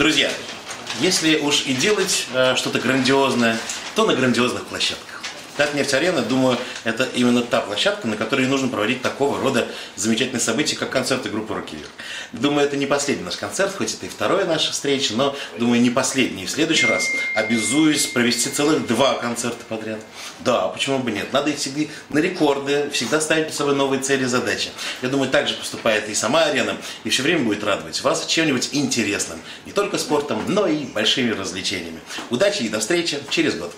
Друзья, если уж и делать э, что-то грандиозное, то на грандиозных площадках. Татнефть-арена, думаю, это именно та площадка, на которой нужно проводить такого рода замечательные события, как концерты группы «Руки вверх». Думаю, это не последний наш концерт, хоть это и вторая наша встреча, но, думаю, не последний. В следующий раз обязуюсь провести целых два концерта подряд. Да, почему бы нет? Надо идти на рекорды, всегда ставить перед собой новые цели и задачи. Я думаю, так же поступает и сама арена, и все время будет радовать вас чем-нибудь интересным. Не только спортом, но и большими развлечениями. Удачи и до встречи через год.